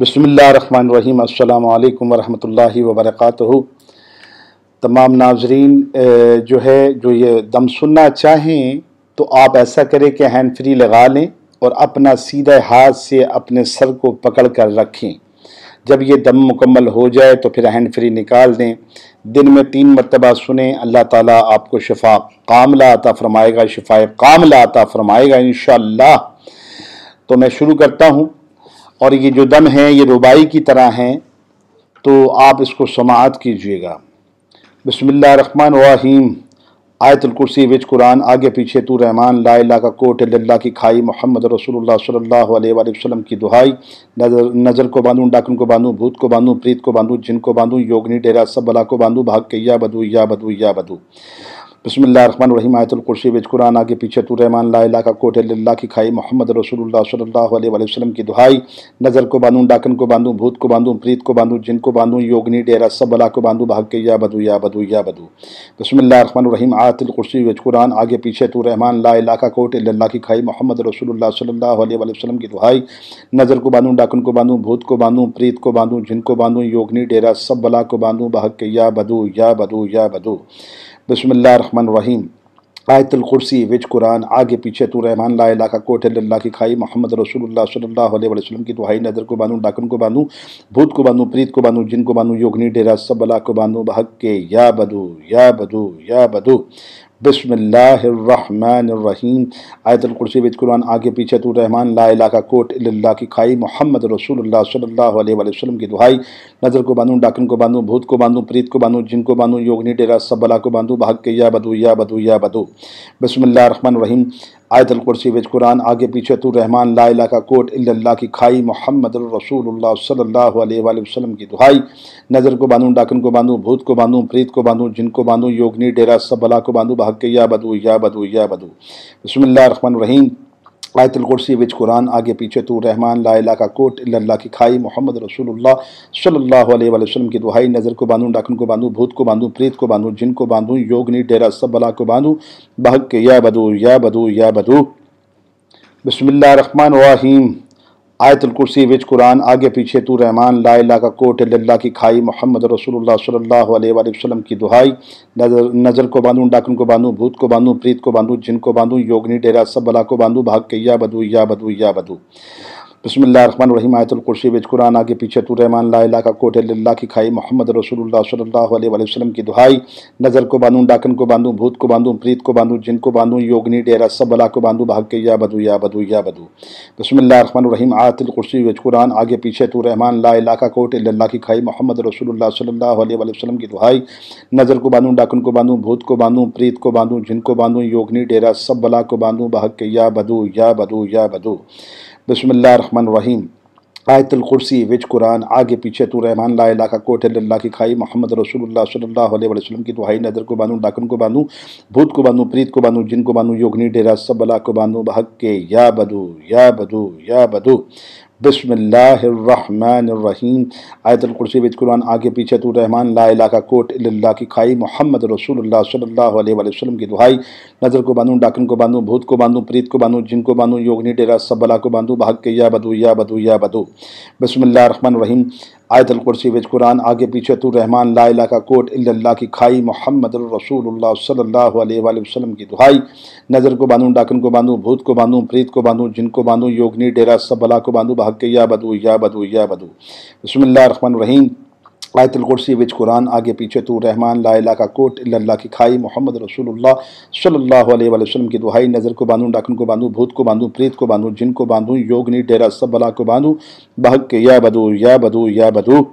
बसमीम अल्लाम वरहमतुल्लाहि वबरकातुहू। तमाम नाजरीन जो है, जो ये दम सुनना चाहें तो आप ऐसा करें कि हैंड फ्री लगा लें और अपना सीधे हाथ से अपने सर को पकड़ कर रखें। जब ये दम मुकम्मल हो जाए तो फिर हैंड फ्री निकाल दें। दिन में तीन मरतबा सुने, अल्लाह ताला आपको शफा कामला आता फरमाएगा। शफा कामला आता फरमाएगा इन तो मैं शुरू करता हूँ। और ये जो दम है, ये रुबाई की तरह हैं तो आप इसको समात कीजिएगा। बसमीम आयतुलकुर्सी विच कुरान, आगे पीछे तू रहमान, ला का कोट अल्लाह की खाई, मोहम्मद रसूलुल्लाह सल्लल्लाहु अलैहि वसल्लम की दुहाई। नज़र नज़र को बांधूँ, डाकन को बांधूँ, भूत को बांधूँ, प्रीत को बांधूँ, जिन को बांधूँ, योगनी डेरा, सब बला को बांधूँ, भाग के या बदू या बदू या बदू बसमीम आयतुलकुर्सी विच कुरान आगे पीछे तू रहमान ला का कोट अल्लाह की खाई मोहम्मद रसूलुल्लाह सल्लल्लाहु अलैहि वसल्लम की दुहाई नज़र को बांधूँ डाकन को बांधूँ भूत को बांधूँ प्रीत को बांधूँ जिन को बांधूँ योगनी डेरा सब बला को बांधूँ भाग के या बदू या बदू या बदू बसमीम आयतुलकुर्सी विच कुरान आगे पीछे तू रहमान ला का कोट अल्लाह की खाई मोहम्मद रसूलुल्लाह सल्लल्लाहु अलैहि वसल्लम की दुहाई नज़र को बांधूँ डाकन को बांधूँ भूत को बांधूँ प्रीत को बांधूँ जिन को बांधूँ योगनी डेरा सब बला को बांधूँ भाग के या बदू या बदू या बदू बसमीम आयतुलकुर्सी विच कुरान, आगे पीछे तू रहमान, ला का कोट अल्लाह की खाई, मोहम्मद रसूलुल्लाह सल्लल्लाहु अलैहि वसल्लम की दुहाई, नज़र को बानू, डाकन को बानू, भूत को बानू, प्रीत को बानू, जिन को बानू, योगनी, डेरा, सब बला को बानू, बहक के, या बदू या बदू या बदू। बसमीम आयतुलकुर्सी विच कुरान, आगे पीछे तो रहमान, ला का कोट अल्लाह की खाई, मोहम्मद रसूल सल्लाम की दुहाई। नज़र को बांधूँ, डाकन को बांधूँ, भूत को बांधूँ, प्रीत को बांधूँ, जिन को बांधूँ योगनी डेरा, सब बला को बांधूँ भाग के या बदू या बदू या बदू बसमीम आयतल कुर्सी विच कुरान, आगे पीछे तो रहमान लाला का कोट अल्लाह की खाई मोहम्मद रसूलुल्लाह सल्लल्लाहु अलैहि वसल्लम की दुहाई। नज़र को बांधूँ, डाकन को बांधूँ, भूत को बांधूँ, प्रीत को बांधूँ, जिन को बांधूँ, योगनी, डेरा, सब बला को बांधूँ भाग के या बदू या बदू या बदू। बसमीम आयतुलकुर्सी विच कुरान आगे पीछे तू रहमान, ला का कोट ला की खाई, मोहम्मद रसूलुल्लाह सल्लल्लाहु अलैहि वसल्लम की दुहाई, नज़र को बांधूँ, डाकन को बांधूँ, भूत को बांधूँ, प्रीत को बांधूँ, जिन को बांधूँ योगनी डेरा, सब बला को बांधूँ, बहक या बदू या बदू या बदू। विच कुरान आगे पीछे रहमान ला का कोट अल्लाह की खाई मोहम्मद रसूलुल्लाह सल्लल्लाहु अलैहि वसल्लम की दुहाई नज़र को बांधूँ डाकन को बांधूँ भूत को बांधूँ प्रीत को बांधूँ जिन को बांधूँ योगनी डेरा सब बला को बांधूँ भाग के या बदू या बदू या बदू बसमीम आयतुलकुर्सी विच कुरान, आगे पीछे तू रहमान, ला ला का कोट ला की खाई, मोहम्मद रसूलुल्लाह सल्लल्लाहु अलैहि वसल्लम की दुहाई, नज़र नज़र को बांधूँ, डाकन को बांधूँ, भूत को बांधूँ, प्रीत को बांधूँ, जिन को बांधूँ, योगनी, डेरा, सब बला को बांधूँ, भाग के या बदू या बदू या बदू बसमीम आयतुलकुर्सी विच कुरान आगे पीछे तू रहमान ला का कोट अल्लाह की खाई मोहम्मद रसूलुल्लाह सल्लल्लाहु अलैहि वसल्लम की दुहाई नज़र को बांधूँ डाकन को बांधूँ भूत को बांधूँ प्रीत को बांधूँ जिन को बांधूँ योगनी डेरा सब बला को बांधूँ भाग के या बदू या बदू या बदू बसमीम आयतुलकुर्सी विच कुरान आगे पीछे तू रहमान ला का कोट अल्लाह की खाई मोहम्मद रसूलुल्लाह सल्लल्लाहु अलैहि वसल्लम की दुहाई नज़र को बांधूँ डाकन को बांधूँ भूत को बांधूँ प्रीत को बांधूँ जिन को बांधूँ योगनी डेरा सब बला को बांधूँ भाग के या बदू या बदू या बदू बसमीम आयतुलकुर्सी विच कुरान, आगे पीछे तू रहमान, ला का कोट अल्लाह की खाई, मोहम्मद रसूलुल्लाह सल्लल्लाहु अलैहि वसल्लम की दुहाई नदर को बानू डाकन को बानू, भूत को बानू, प्रीत को बानू, जिन को बानू, योगनी, डेरा, सब बला को बानू, बहक के, या बदू या बदू या बदू। बसमीम बिज कुरान आगे पीछे तो रहमान, ला का कोट अल्लाह की खाई, मोहम्मद रसूल सल्ला वसलम की दुहाई। नज़र को बांधूँ, डाकन को बांधूँ, भूत को बांधूँ, प्रीत को बांधूँ, जिन को बांधूँ, योगनी डेरा सबला को बांधूँ, भाग के या बदू या बदू या बदू बसमीम आयतुलकुर्सी विच कुरान, आगे पीछे तो रहमान लाला का कोट अल्लाह की खाई मोहम्मद रसूलुल्लाह सल्लल्लाहु अलैहि वसल्लम की दुहाई। नज़र को बांधूँ, डाकन को बांधूँ, भूत को बांधूँ, प्रीत को बांधूँ जिनको बांधूँ, योगनी, डेरा, सब बला को बांधूँ भाग के या बदू या बदू या बदू। बसमीम आयतुलकुर्सी विच कुरान, आगे पीछे तू रहमान, ला का कोट अल्लाह की खाई, मोहम्मद रसूलुल्लाह सल्लल्लाहु अलैहि वसल्लम की दुहाई, नज़र को बांधूँ, डाकन को बांधूँ, भूत को बांधूँ, प्रीत को बांधूँ, जिन को बांधूँ योगनी डेरा सब बला को बांधूँ, बहक या बदू या बदू या बदू।